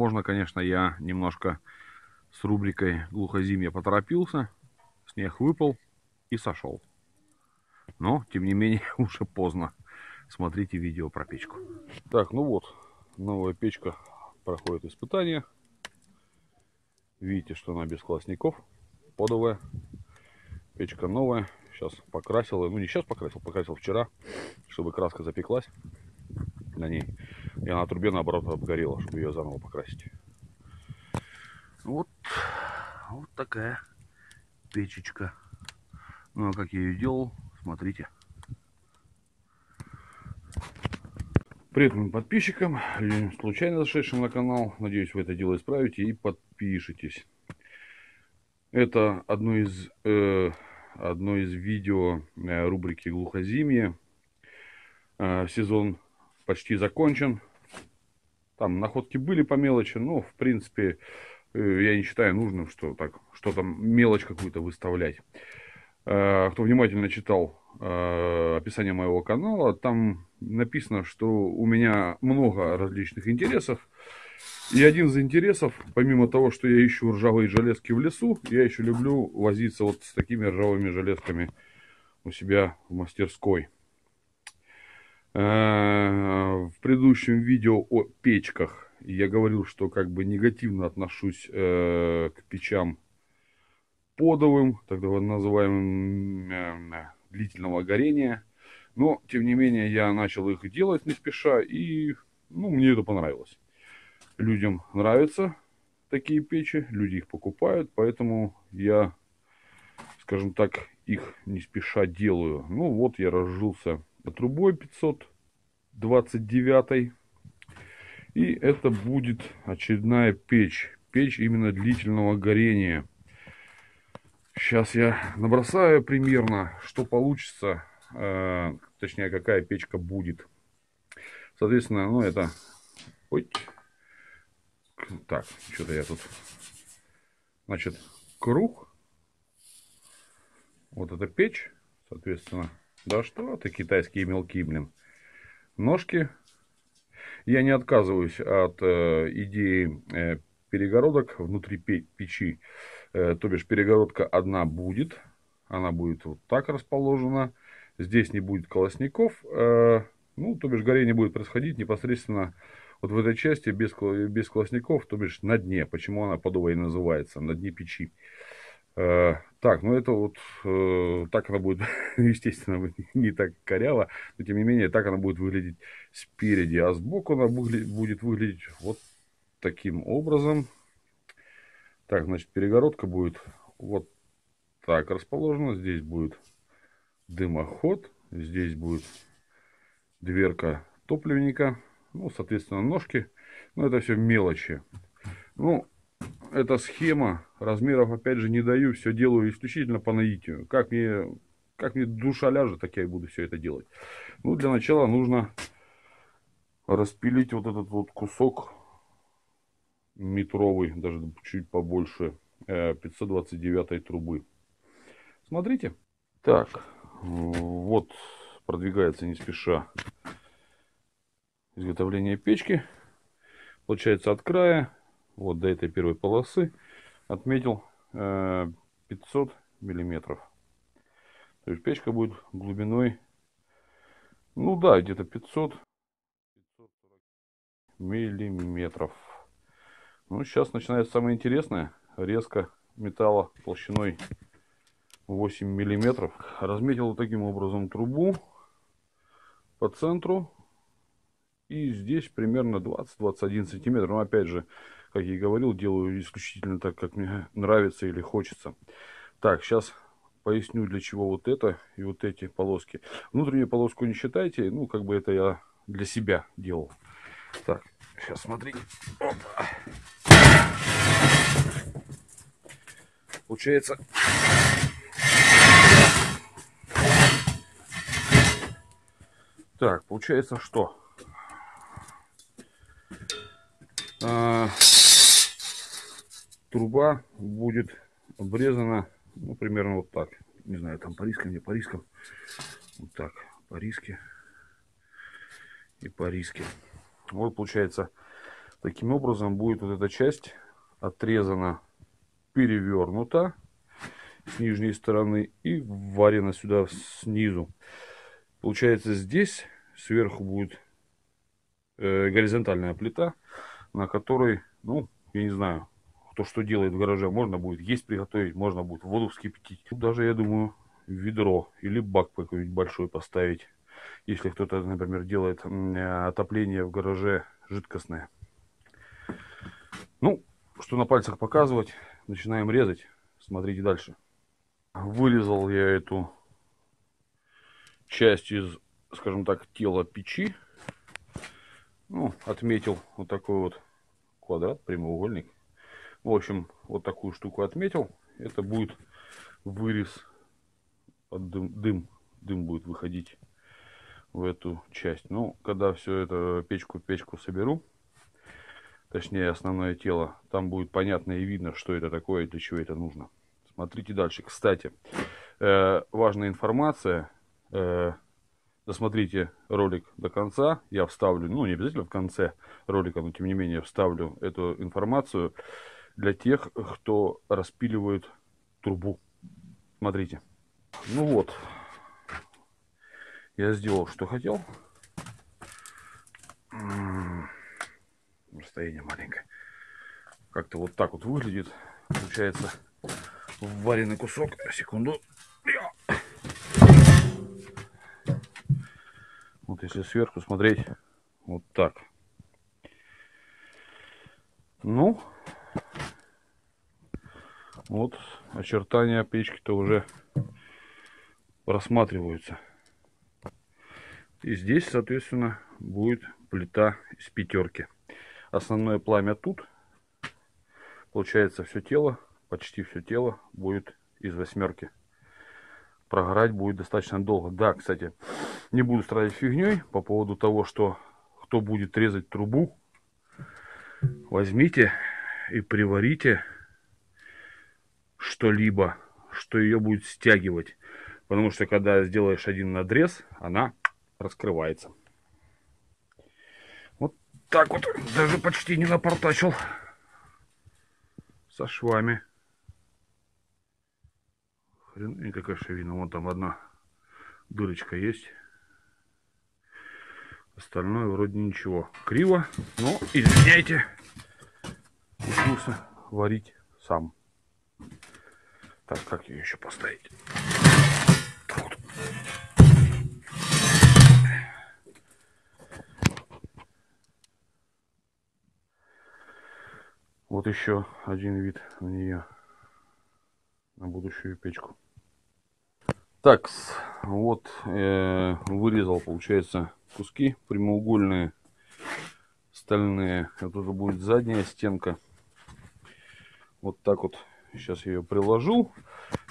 Возможно, конечно, я немножко с рубрикой глухозимья поторопился. Снег выпал и сошел. Но, тем не менее, уже поздно. Смотрите видео про печку. Так, ну вот, новая печка проходит испытание. Видите, что она без классников, подовая. Печка новая. Сейчас покрасил. Ну, не сейчас покрасил, покрасил вчера, чтобы краска запеклась на ней. И она на трубе, наоборот, обгорела, чтобы ее заново покрасить. Вот, вот такая печечка. Ну, а как я ее делал, смотрите. Привет моим подписчикам, случайно зашедшим на канал. Надеюсь, вы это дело исправите и подпишитесь. Это одно из, э, одно из видео э, рубрики «Глухозимье». Э, сезон почти закончен. Там находки были по мелочи, но, в принципе, э, я не считаю нужным, что так, что там мелочь какую-то выставлять. Э, кто внимательно читал э, описание моего канала, там написано, что у меня много различных интересов. И один из интересов, помимо того, что я ищу ржавые железки в лесу, я еще люблю возиться вот с такими ржавыми железками у себя в мастерской. Э, в предыдущем видео о печках я говорил, что как бы негативно отношусь к печам подовым, тогда называемым э, длительного горения. Но, тем не менее, я начал их делать не спеша, и ну, мне это понравилось. Людям нравятся такие печи, люди их покупают, поэтому я, скажем так, их не спеша делаю. Ну вот я разжился трубой 529. И это будет очередная печь. Печь именно длительного горения. Сейчас я набросаю примерно, что получится, э, точнее, какая печка будет. Соответственно, ну это... Ой. Так, что-то я тут... Значит, круг. Вот эта печь, соответственно. Да что это китайские мелкие, блин. Ножки. Я не отказываюсь от э, идеи э, перегородок внутри печи. Э, то бишь перегородка одна будет. Она будет вот так расположена. Здесь не будет колосников. Э, ну, то бишь горение будет происходить непосредственно вот в этой части без, без колосников, то бишь на дне. Почему она подовой называется, на дне печи. Э, так, ну это вот, так она будет, естественно, не так коряво, но тем не менее, так она будет выглядеть спереди, а сбоку она будет выглядеть вот таким образом. Так, значит, перегородка будет вот так расположена. Здесь будет дымоход. Здесь будет дверка топливника. Ну, соответственно, ножки. Ну, это все мелочи. Ну, эта схема. Размеров, опять же, не даю. Все делаю исключительно по наитию. Как мне, как мне душа ляжет, так я и буду все это делать. Ну, для начала нужно распилить вот этот вот кусок метровый, даже чуть побольше, 529 э, трубы. Смотрите. Так, вот продвигается не спеша изготовление печки. Получается от края, вот до этой первой полосы, отметил 500 э, миллиметров. То есть печка будет глубиной, ну да, где-то 500 миллиметров. Ну, сейчас начинается самое интересное. Резко металла толщиной 8 миллиметров. Разметил таким образом трубу по центру. И здесь примерно 20-21 сантиметров. Но опять же, как я и говорил, делаю исключительно так, как мне нравится или хочется. Так, сейчас поясню, для чего вот это и вот эти полоски. Внутреннюю полоску не считайте, ну, как бы это я для себя делал. Так, сейчас смотри. Опа. Получается... Так, получается что? А, труба будет обрезана, ну, примерно вот так. Не знаю, там по рискам, не по рискам. Вот так, по риске и по риске. Вот получается Таким образом будет вот эта часть отрезана, перевернута с нижней стороны и варена сюда снизу. Получается здесь сверху будет э, горизонтальная плита, на которой, ну, я не знаю, кто что делает в гараже, можно будет есть приготовить, можно будет воду вскипятить. Даже, я думаю, ведро или бак какой-нибудь большой поставить, если кто-то, например, делает отопление в гараже жидкостное. Ну, что на пальцах показывать, начинаем резать. Смотрите дальше. Вырезал я эту часть из, скажем так, тела печи. Ну, отметил вот такой вот квадрат, прямоугольник. В общем, вот такую штуку отметил. Это будет вырез под дым, дым, дым будет выходить в эту часть. Ну, когда все это печку-печку соберу, точнее основное тело, там будет понятно и видно, что это такое и для чего это нужно. Смотрите дальше. Кстати, э, важная информация. Э, досмотрите ролик до конца. Я вставлю, ну не обязательно в конце ролика, но тем не менее вставлю эту информацию для тех, кто распиливает трубу. Смотрите. Ну вот. Я сделал, что хотел. Расстояние маленькое. Как-то вот так вот выглядит. Получается вареный кусок. Секунду. Если сверху смотреть, вот так. Ну, вот очертания печки-то уже просматриваются. И здесь, соответственно, будет плита из пятерки. Основное пламя тут. Получается, все тело, почти все тело будет из восьмерки. Прогорать будет достаточно долго. Да, кстати, не буду страдать фигней по поводу того, что кто будет резать трубу, возьмите и приварите что-либо, что ее будет стягивать. Потому что когда сделаешь один надрез, она раскрывается. Вот так вот, даже почти не напортачил со швами. И какая шовина, вон там одна дырочка есть. Остальное вроде ничего. Криво, но извиняйте. Учился варить сам. Так, как ее еще поставить? Вот. Вот еще один вид на нее, на будущую печку. Так, вот э, вырезал, получается, куски прямоугольные, стальные. Это уже будет задняя стенка. Вот так вот Сейчас я ее приложу.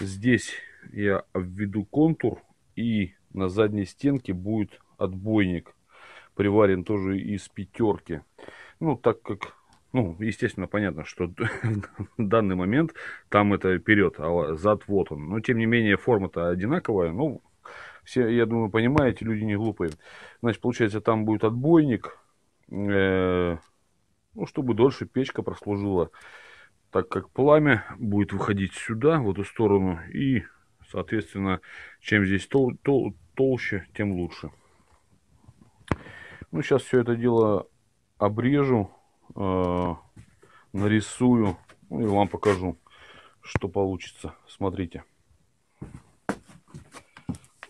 Здесь я обведу контур. И на задней стенке будет отбойник. Приварен тоже из пятерки. Ну, так как, ну, естественно, понятно, что в данный момент там это вперед, а зад вот он. Но, тем не менее, форма-то одинаковая. Ну, все, я думаю, понимаете, люди не глупые. Значит, получается, там будет отбойник. Э, ну, чтобы дольше печка прослужила так как пламя будет выходить сюда, в эту сторону, и, соответственно, чем здесь тол тол толще, тем лучше. Ну, сейчас все это дело обрежу, э нарисую, ну, и вам покажу, что получится. Смотрите.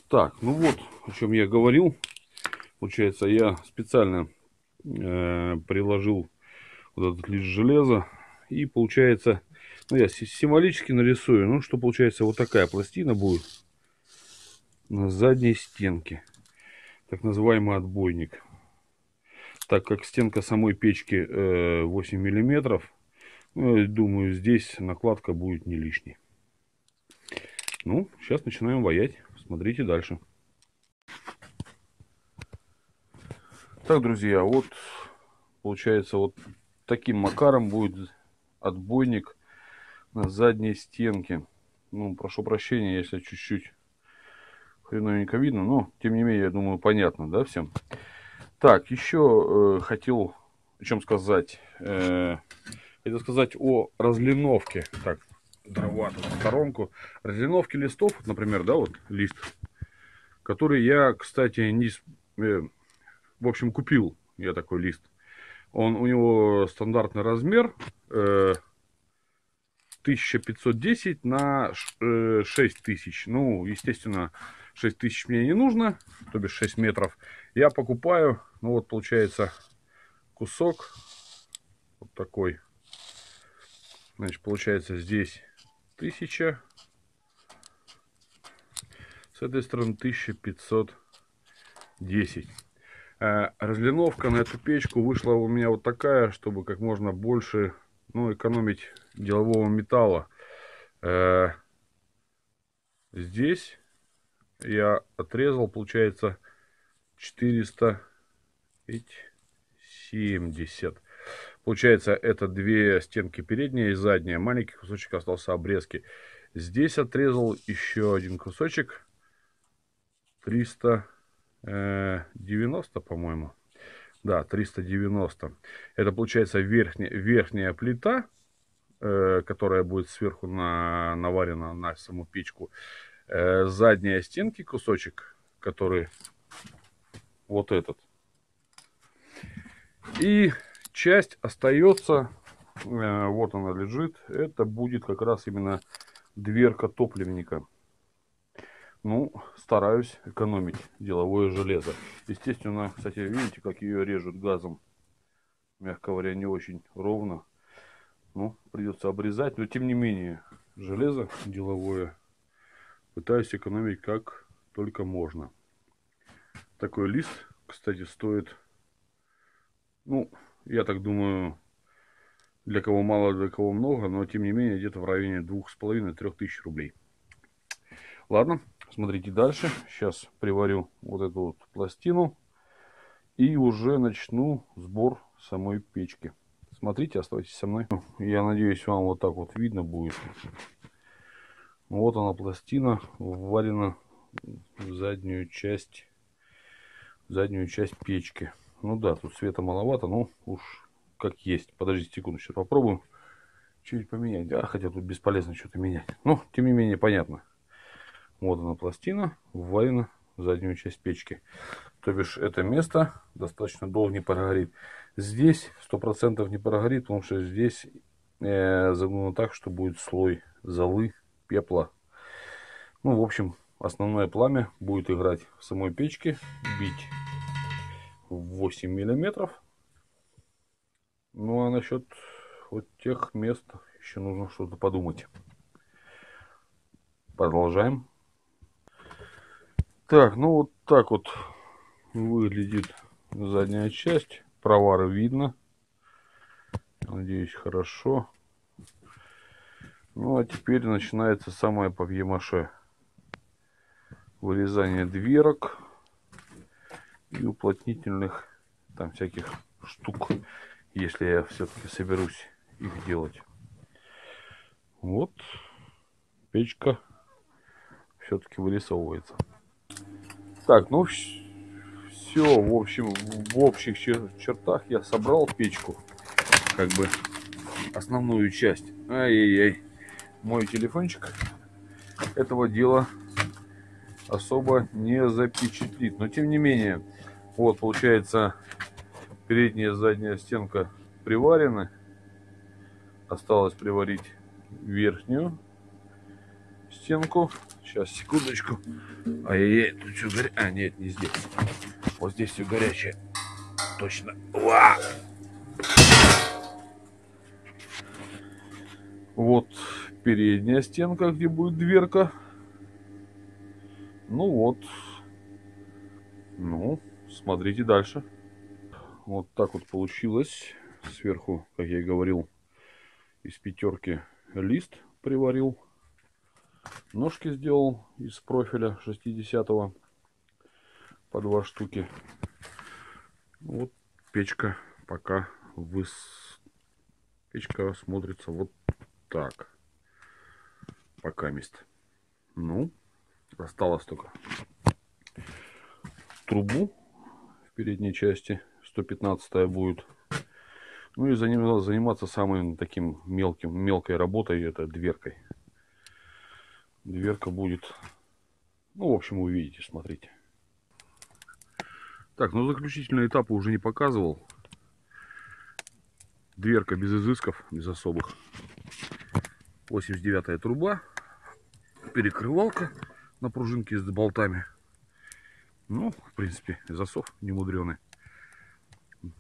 Так, ну вот, о чем я говорил. Получается, я специально э, приложил вот этот лист железа и получается, ну я символически нарисую, ну что получается вот такая пластина будет на задней стенке. Так называемый отбойник. Так как стенка самой печки 8 э, миллиметров, я думаю, здесь накладка будет не лишней. Ну, сейчас начинаем ваять. Смотрите дальше. Так, друзья, вот получается вот таким макаром будет отбойник на задней стенке. Ну, прошу прощения, если чуть-чуть хреновенько видно, но, тем не менее, я думаю, понятно, да, всем? Так, еще э, хотел о чем сказать. Э, хотел сказать о разлиновке. Так, дрова тут в сторонку. Разлиновки листов, например, да, вот лист, который я, кстати, не... Э, в общем, купил я такой лист. Он, у него стандартный размер э, 1510 на э, 6000. Ну, естественно, 6000 мне не нужно, то бишь 6 метров. Я покупаю, ну вот получается кусок вот такой. Значит, получается здесь 1000. С этой стороны 1510. Э, разлиновка на эту печку вышла у меня вот такая, чтобы как можно больше ну, экономить делового металла. Э, здесь я отрезал, получается, 470. Получается, это две стенки передняя и задняя. Маленький кусочек остался обрезки. Здесь отрезал еще один кусочек. 390, по-моему. Да, 390. Это получается верхняя, верхняя плита, э, которая будет сверху на, наварена на саму печку. Э, задняя стенки кусочек, который вот этот. И часть остается, э, вот она лежит, это будет как раз именно дверка топливника. Ну, стараюсь экономить деловое железо. Естественно, кстати, видите, как ее режут газом. Мягко говоря, не очень ровно. Ну, придется обрезать. Но, тем не менее, железо деловое пытаюсь экономить как только можно. Такой лист, кстати, стоит, ну, я так думаю, для кого мало, для кого много, но тем не менее где-то в районе двух с половиной трех тысяч рублей. Ладно, смотрите дальше. Сейчас приварю вот эту вот пластину и уже начну сбор самой печки. Смотрите, оставайтесь со мной. Я надеюсь, вам вот так вот видно будет. Вот она пластина вварена в заднюю часть, в заднюю часть печки. Ну да, тут света маловато, но уж как есть. Подождите секунду, сейчас попробуем чуть поменять. А, хотя тут бесполезно что-то менять. Но, тем не менее, понятно. Вот она пластина, вварена в заднюю часть печки. То бишь, это место достаточно долго не прогорит. Здесь сто процентов не прогорит, потому что здесь э, загнано так, что будет слой золы, пепла. Ну, в общем, основное пламя будет играть в самой печке, бить 8 миллиметров. Ну а насчет вот тех мест еще нужно что-то подумать. Продолжаем. Так, ну вот так вот выглядит задняя часть. Провары видно. Надеюсь, хорошо. Ну а теперь начинается самое папье-маше. Вырезание дверок и уплотнительных там всяких штук, если я все-таки соберусь их делать. Вот печка все-таки вырисовывается. Так, ну все, в общем, в общих чертах я собрал печку, как бы основную часть. Ай-яй-яй, мой телефончик этого дела особо не запечатлит. Но тем не менее, вот получается передняя задняя стенка приварены. Осталось приварить верхнюю стенку. Сейчас, секундочку. Ай-яй-яй, тут все горячее. А, нет, не здесь. Вот здесь все горячее. Точно. Уа! Вот передняя стенка, где будет дверка. Ну вот. Ну, смотрите дальше. Вот так вот получилось. Сверху, как я и говорил, из пятерки лист приварил. Ножки сделал из профиля 60-го по два штуки. Вот печка пока выс... Печка смотрится вот так. Пока мест. Ну, Осталось только трубу в передней части. 115 будет Ну и заним- заниматься самым таким мелким, мелкой работой, это дверкой. Дверка будет, ну, в общем, увидите, смотрите. Так, ну заключительные этапы уже не показывал. Дверка без изысков, без особых. 89 труба. Перекрывалка на пружинке с болтами. Ну, в принципе, засов не мудреный.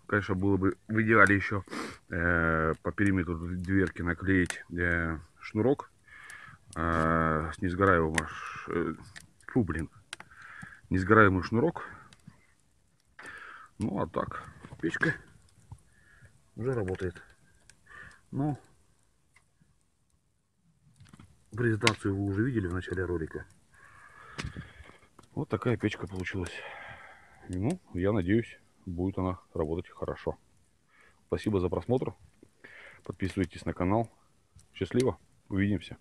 Конечно, было бы в идеале еще э, по периметру дверки наклеить э, шнурок э, с несгораемым, э, фу, блин, несгораемый шнурок. Ну, а так, печка уже работает. Ну, презентацию вы уже видели в начале ролика. Вот такая печка получилась. Ну, я надеюсь, будет она работать хорошо. Спасибо за просмотр. Подписывайтесь на канал. Счастливо. Увидимся.